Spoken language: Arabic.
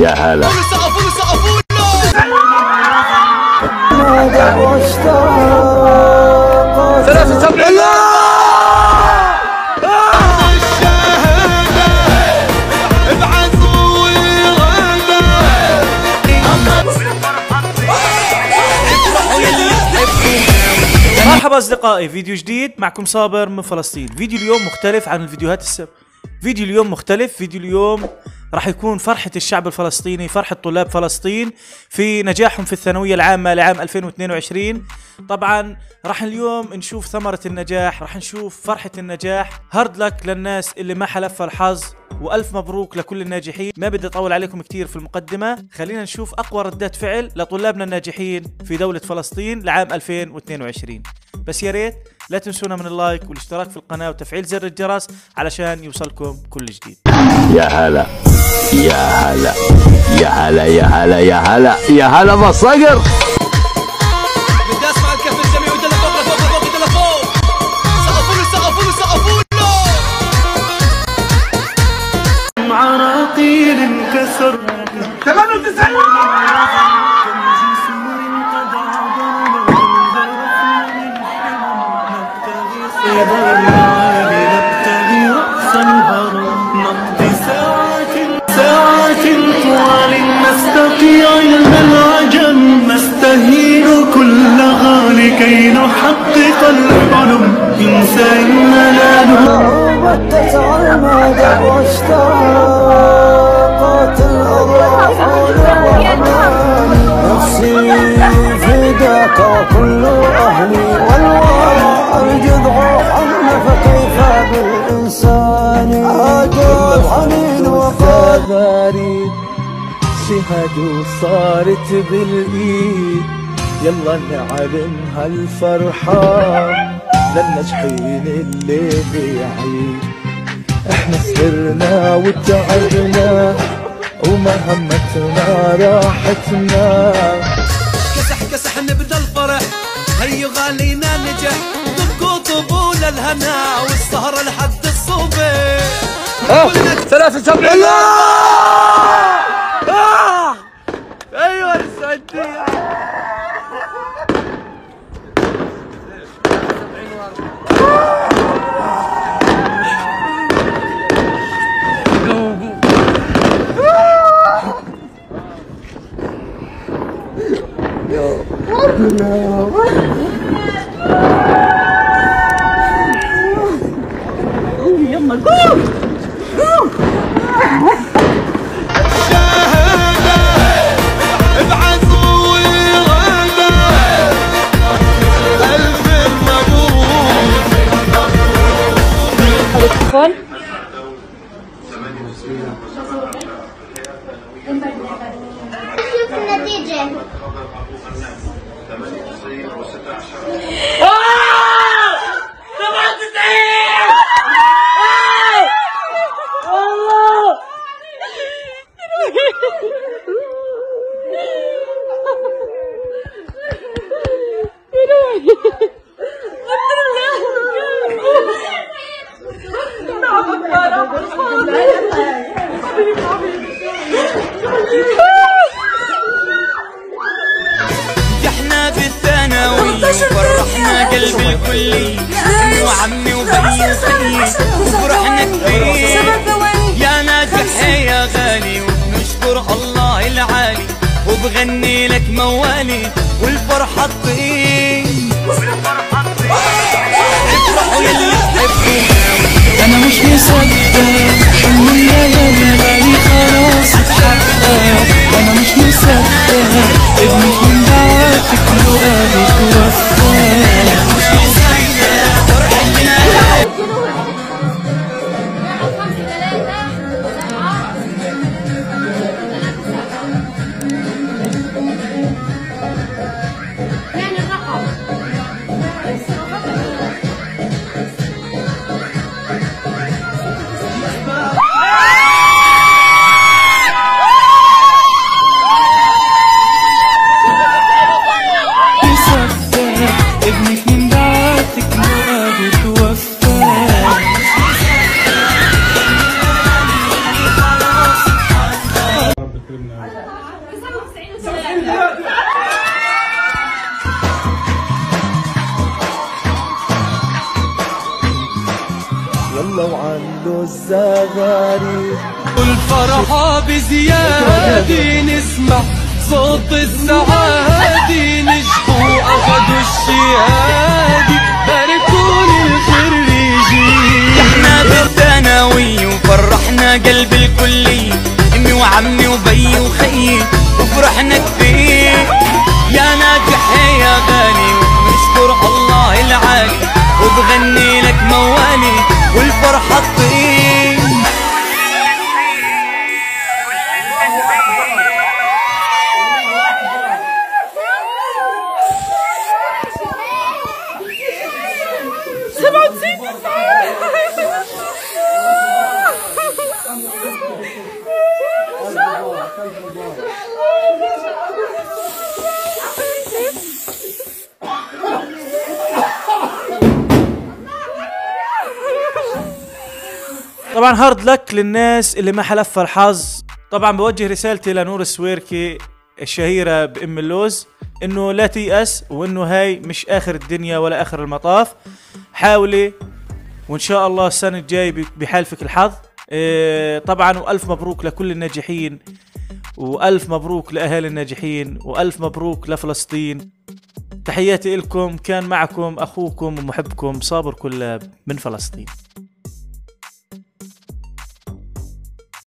يا هلا. مرحبا أصدقائي فيديو جديد معكم صابر من فلسطين. فيديو اليوم مختلف عن الفيديوهات السابقة. فيديو اليوم مختلف فيديو اليوم راح يكون فرحة الشعب الفلسطيني فرحة طلاب فلسطين في نجاحهم في الثانوية العامة لعام 2022 طبعا راح اليوم نشوف ثمرة النجاح راح نشوف فرحة النجاح. هارد لك للناس اللي ما حلفها الحظ وألف مبروك لكل الناجحين. ما بدي أطول عليكم كثير في المقدمة. خلينا نشوف أقوى ردات فعل لطلابنا الناجحين في دولة فلسطين لعام 2022 بس يا ريت لا تنسونا من اللايك والاشتراك في القناة وتفعيل زر الجرس علشان يوصلكم كل جديد. يا هلا يا هلا يا هلا يا هلا يا هلا يا هلا بالصقر بدي اسمع الكف الجميع ودل فوق لفوق لفوق ودل فوق سقفوا له سقفوا له سقفوا له عراقيل انكسر 98 ساعات طوال نستطيع علم العجم نستهين كل غال كي نحقق الحلم إننا نهرب تسعى المدى واشتاقت الأضواء للرحمن نفسي فداك وكل أهلي والورى الجذع حن فكيف بالإنسان؟ بريد شهد صارت بالإيد. يلا نعلن هالفرحة. للنجحين اللي بيعيد إحنا سهرنا وتعبنا ومهمتنا راحتنا. كسح كسح نبدأ الفرح. هيو غالينا نجح. دقوا طبول الهنا والسهرة لحد ثلاثة سبع أيوه السعودية ابعثوا مبروك كل شوف النتيجة قلب الكلي وعمي وبي وخلي. وفرحنا كثير يا ناجح يا غالي وبنشكر الله العالي وبغني لك موالي والفرحة تطير افرحوا يلي تحبونا أنا مش مصدق. ابنك من بعتك يلا وعنده الزغاري. والفرحة بزيادة نسمع صوت السعادة. أخدوا الشهادة باركوا للخريجين إحنا بالثانوي وفرحنا قلب الكلية امي وعمي وبي وخيي وفرحنا كثير. يا ناجح يا غالي ونشكر الله العالي وبغني لك موالي والفرحة طبعا hard luck للناس اللي ما حالفها الحظ. طبعا بوجه رسالتي لنور السويركي الشهيرة بأم اللوز إنه لا تيأس وإنه هاي مش آخر الدنيا ولا آخر المطاف. حاولي وإن شاء الله السنة الجاي بي- بحالفك الحظ. إيه، طبعا وألف مبروك لكل الناجحين وألف مبروك لاهالي الناجحين وألف مبروك لفلسطين. تحياتي لكم كان معكم أخوكم ومحبكم صابر كلاب من فلسطين.